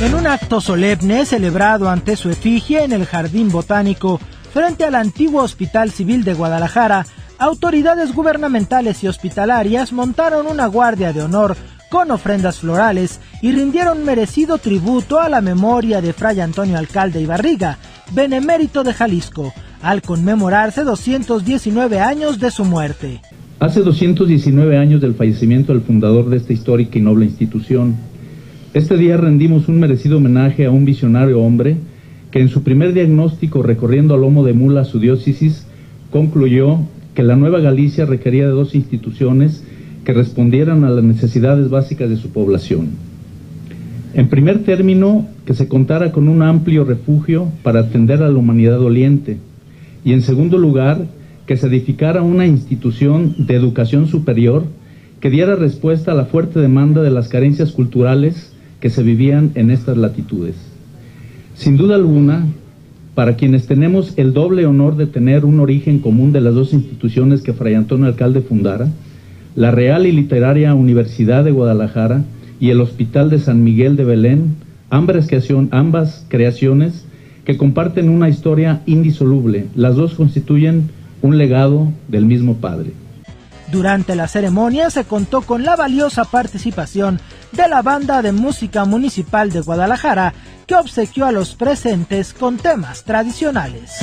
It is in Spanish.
En un acto solemne celebrado ante su efigie en el Jardín Botánico, frente al antiguo Hospital Civil de Guadalajara, autoridades gubernamentales y hospitalarias montaron una guardia de honor con ofrendas florales y rindieron merecido tributo a la memoria de Fray Antonio Alcalde y Barriga, benemérito de Jalisco, al conmemorarse 219 años de su muerte. Hace 219 años del fallecimiento del fundador de esta histórica y noble institución, este día rendimos un merecido homenaje a un visionario hombre que en su primer diagnóstico recorriendo a lomo de mula su diócesis concluyó que la Nueva Galicia requería de dos instituciones que respondieran a las necesidades básicas de su población. En primer término, que se contara con un amplio refugio para atender a la humanidad doliente. Y en segundo lugar, que se edificara una institución de educación superior que diera respuesta a la fuerte demanda de las carencias culturales que se vivían en estas latitudes. Sin duda alguna, para quienes tenemos el doble honor de tener un origen común de las dos instituciones que Fray Antonio Alcalde fundara, la Real y Literaria Universidad de Guadalajara y el Hospital de San Miguel de Belén, ambas, creaciones que comparten una historia indisoluble, las dos constituyen un legado del mismo Padre. Durante la ceremonia se contó con la valiosa participación de la Banda de Música Municipal de Guadalajara, que obsequió a los presentes con temas tradicionales.